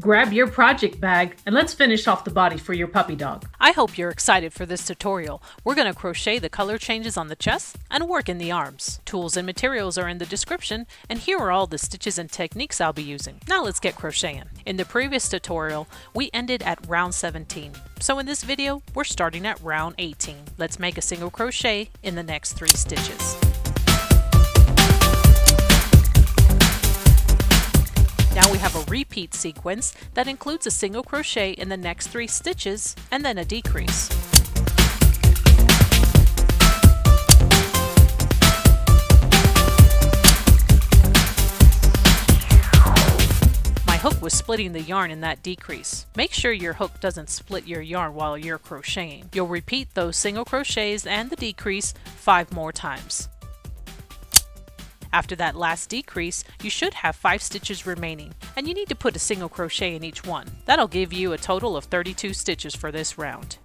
Grab your project bag and let's finish off the body for your puppy dog. I hope you're excited for this tutorial. We're going to crochet the color changes on the chest and work in the arms. Tools and materials are in the description and here are all the stitches and techniques I'll be using. Now let's get crocheting. In the previous tutorial, we ended at round 17. So in this video, we're starting at round 18. Let's make a single crochet in the next three stitches. Repeat sequence that includes a single crochet in the next three stitches and then a decrease. My hook was splitting the yarn in that decrease. Make sure your hook doesn't split your yarn while you're crocheting. You'll repeat those single crochets and the decrease five more times. After that last decrease, you should have 5 stitches remaining, and you need to put a single crochet in each one. That'll give you a total of 32 stitches for this round.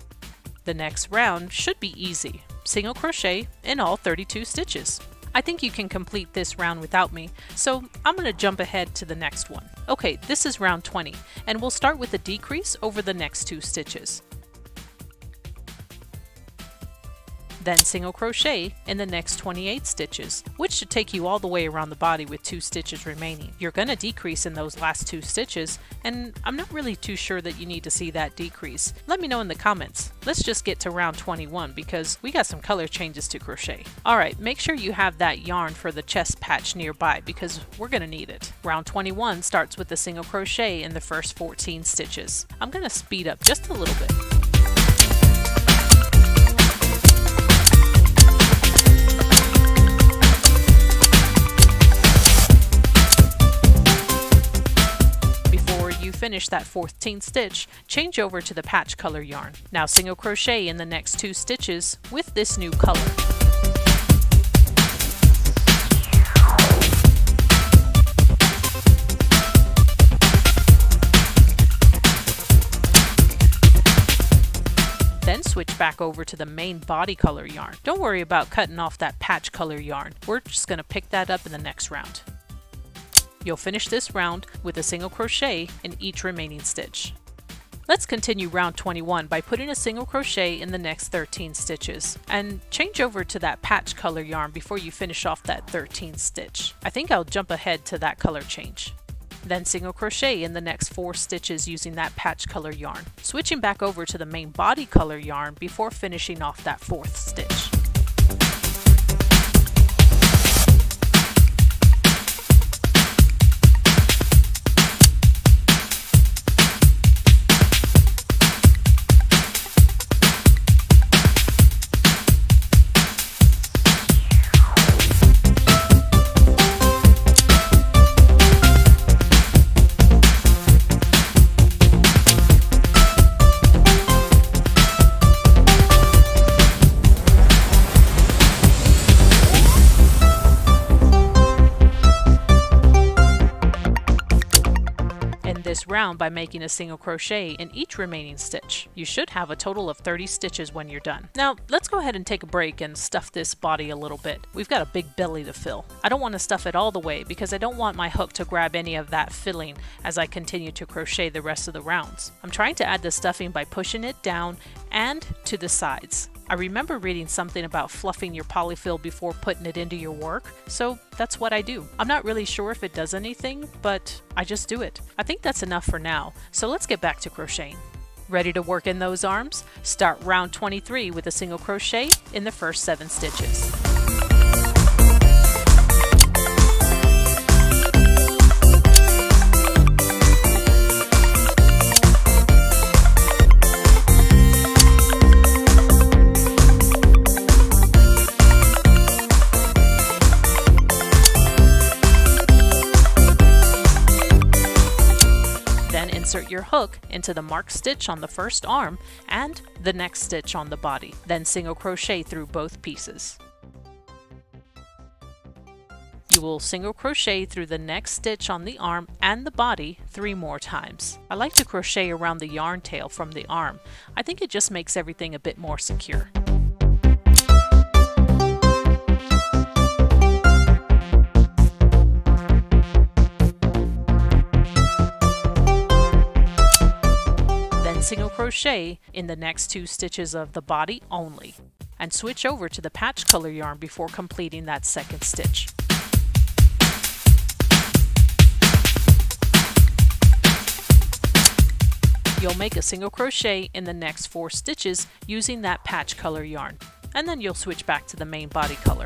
The next round should be easy, single crochet in all 32 stitches. I think you can complete this round without me, so I'm going to jump ahead to the next one. Okay, this is round 20, and we'll start with a decrease over the next two stitches. Then single crochet in the next 28 stitches, which should take you all the way around the body with two stitches remaining. You're going to decrease in those last two stitches, and I'm not really too sure that you need to see that decrease. Let me know in the comments. Let's just get to round 21 because we got some color changes to crochet. Alright, make sure you have that yarn for the chest patch nearby because we're going to need it. Round 21 starts with a single crochet in the first 14 stitches. I'm going to speed up just a little bit. Finish that 14th stitch, change over to the patch color yarn. Now single crochet in the next two stitches with this new color. Then switch back over to the main body color yarn. Don't worry about cutting off that patch color yarn. We're just going to pick that up in the next round. You'll finish this round with a single crochet in each remaining stitch. Let's continue round 21 by putting a single crochet in the next 13 stitches and change over to that patch color yarn before you finish off that 13th stitch. I think I'll jump ahead to that color change. Then single crochet in the next 4 stitches using that patch color yarn, switching back over to the main body color yarn before finishing off that 4th stitch. By making a single crochet in each remaining stitch. You should have a total of 30 stitches when you're done. Now let's go ahead and take a break and stuff this body a little bit. We've got a big belly to fill. I don't want to stuff it all the way because I don't want my hook to grab any of that filling as I continue to crochet the rest of the rounds. I'm trying to add the stuffing by pushing it down and to the sides. I remember reading something about fluffing your polyfill before putting it into your work, so that's what I do. I'm not really sure if it does anything, but I just do it. I think that's enough for now, so let's get back to crocheting. Ready to work in those arms? Start round 23 with a single crochet in the first 7 stitches. Your hook into the marked stitch on the first arm and the next stitch on the body. Then single crochet through both pieces. You will single crochet through the next stitch on the arm and the body three more times. I like to crochet around the yarn tail from the arm. I think it just makes everything a bit more secure. Single crochet in the next two stitches of the body only, and switch over to the patch color yarn before completing that second stitch. You'll make a single crochet in the next four stitches using that patch color yarn, and then you'll switch back to the main body color.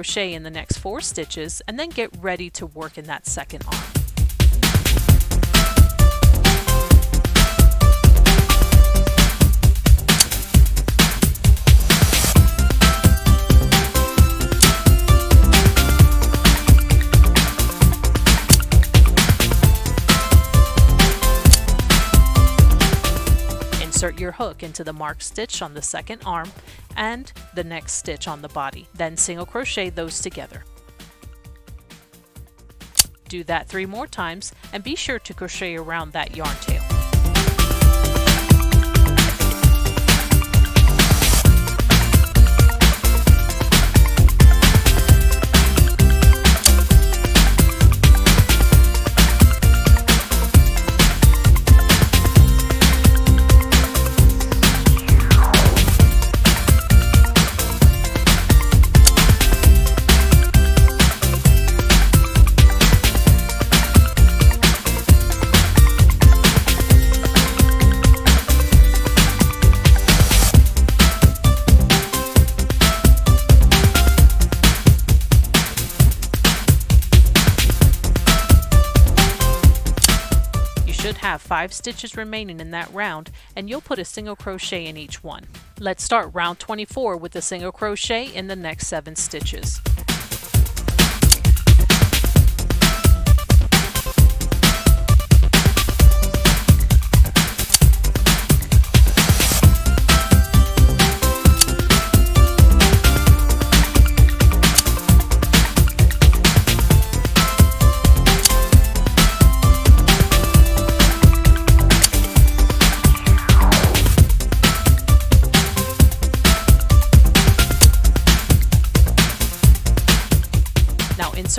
Crochet in the next four stitches and then get ready to work in that second arm. Hook into the marked stitch on the second arm and the next stitch on the body. Then single crochet those together. Do that three more times and be sure to crochet around that yarn tail. 5 stitches remaining in that round and you'll put a single crochet in each one. Let's start round 24 with a single crochet in the next 7 stitches.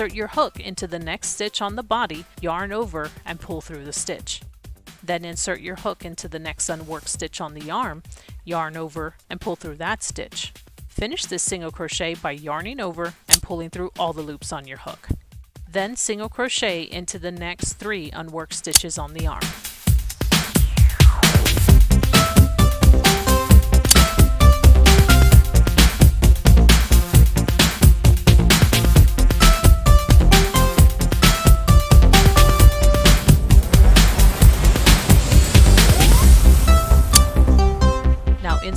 Insert your hook into the next stitch on the body, yarn over, and pull through the stitch. Then insert your hook into the next unworked stitch on the arm, yarn over, and pull through that stitch. Finish this single crochet by yarning over and pulling through all the loops on your hook. Then single crochet into the next three unworked stitches on the arm.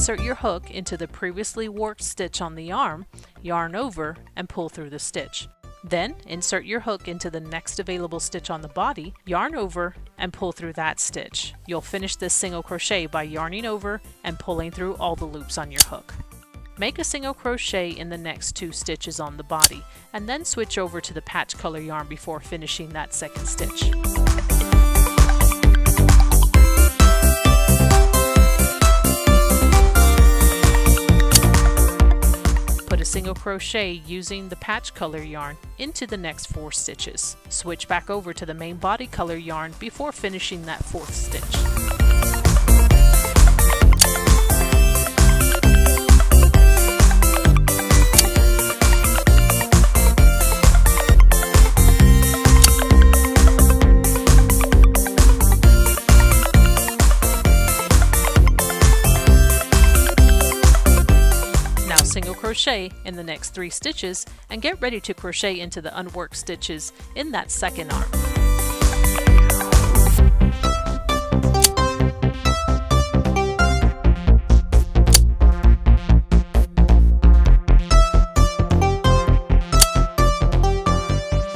Insert your hook into the previously worked stitch on the arm, yarn over, and pull through the stitch. Then insert your hook into the next available stitch on the body, yarn over, and pull through that stitch. You'll finish this single crochet by yarning over and pulling through all the loops on your hook. Make a single crochet in the next two stitches on the body, and then switch over to the patch color yarn before finishing that second stitch. Single crochet using the patch color yarn into the next four stitches. Switch back over to the main body color yarn before finishing that fourth stitch. Crochet in the next three stitches and get ready to crochet into the unworked stitches in that second arm.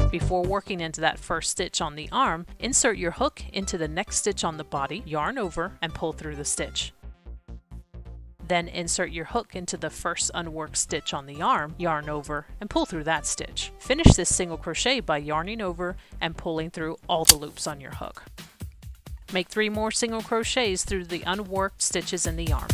Before working into that first stitch on the arm, insert your hook into the next stitch on the body, yarn over, and pull through the stitch. Then insert your hook into the first unworked stitch on the arm, yarn over, and pull through that stitch. Finish this single crochet by yarning over and pulling through all the loops on your hook. Make three more single crochets through the unworked stitches in the arm.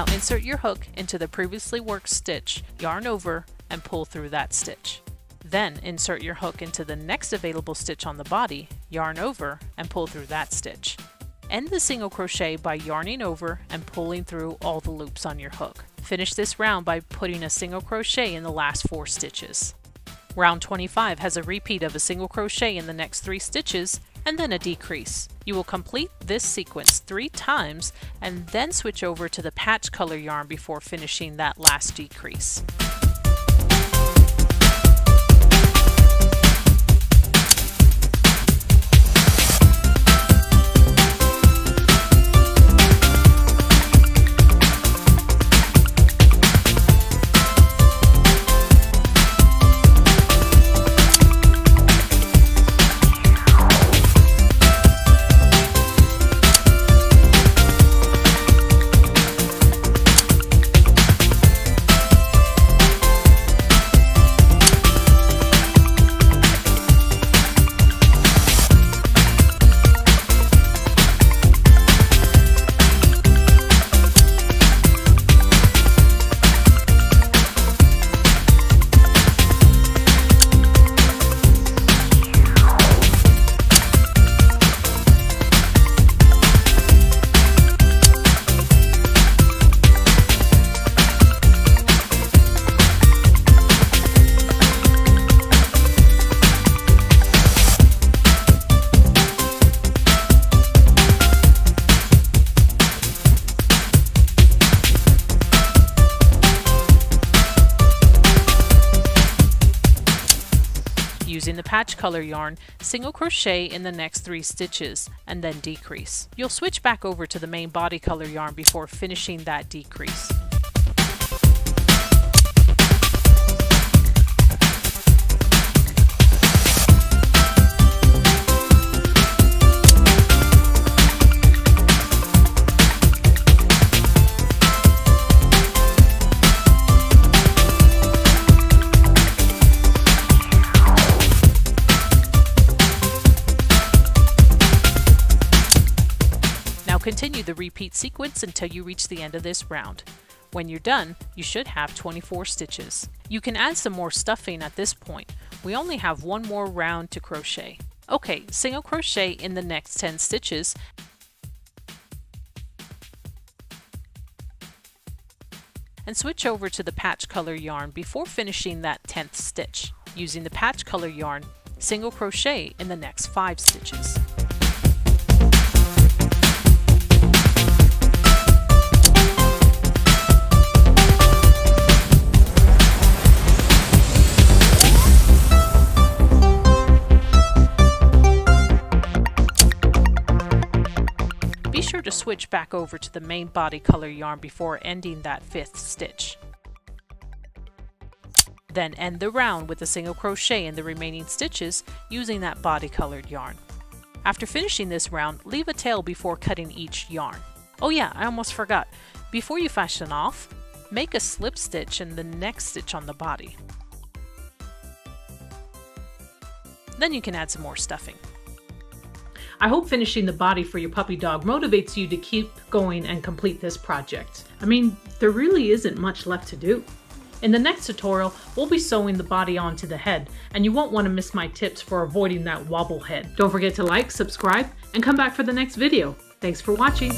Now insert your hook into the previously worked stitch, yarn over, and pull through that stitch. Then insert your hook into the next available stitch on the body, yarn over, and pull through that stitch. End the single crochet by yarning over and pulling through all the loops on your hook. Finish this round by putting a single crochet in the last four stitches. Round 25 has a repeat of a single crochet in the next three stitches and then a decrease. You will complete this sequence three times and then switch over to the patch color yarn before finishing that last decrease. Using the patch color yarn, single crochet in the next three stitches and then decrease. You'll switch back over to the main body color yarn before finishing that decrease. Continue the repeat sequence until you reach the end of this round. When you're done, you should have 24 stitches. You can add some more stuffing at this point. We only have one more round to crochet. Okay, single crochet in the next 10 stitches and switch over to the patch color yarn before finishing that 10th stitch. Using the patch color yarn, single crochet in the next 5 stitches. Sure to switch back over to the main body color yarn before ending that fifth stitch. Then end the round with a single crochet in the remaining stitches using that body colored yarn. After finishing this round, leave a tail before cutting each yarn. Oh yeah, I almost forgot. Before you fasten off, make a slip stitch in the next stitch on the body. Then you can add some more stuffing. I hope finishing the body for your puppy dog motivates you to keep going and complete this project. I mean, there really isn't much left to do. In the next tutorial, we'll be sewing the body onto the head, and you won't want to miss my tips for avoiding that wobble head. Don't forget to like, subscribe, and come back for the next video. Thanks for watching.